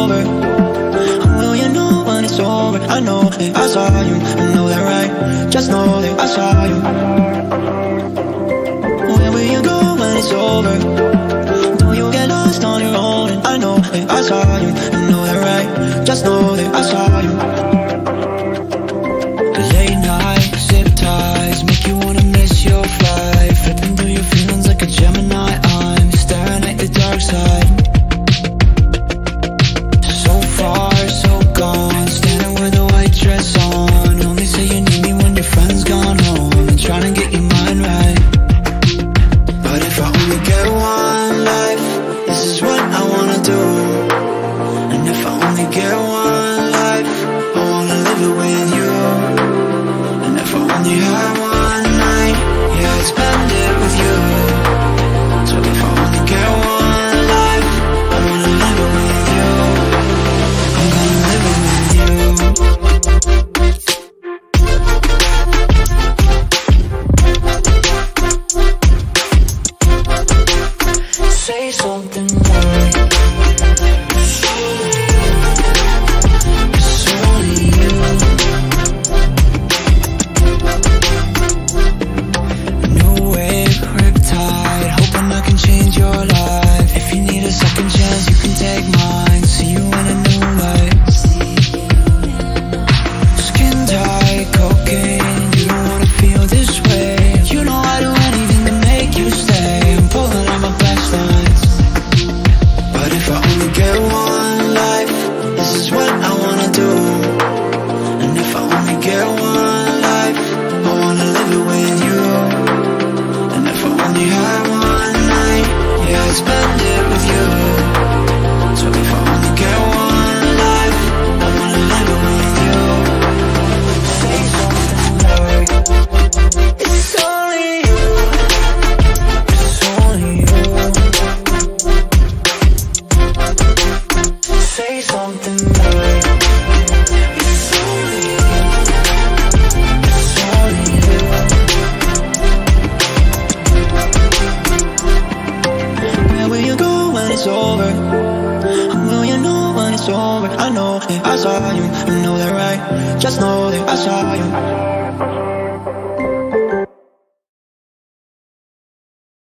over. And you know when it's over. I know that I saw you. I know that right. Just know that I saw you. Where will you go when it's over? Don't you get lost on your own And I know that I saw you. I know that right. Just know that I saw you. something somewhere I know that I saw you, you know that right. Just know that I saw you.